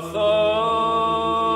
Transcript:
thought.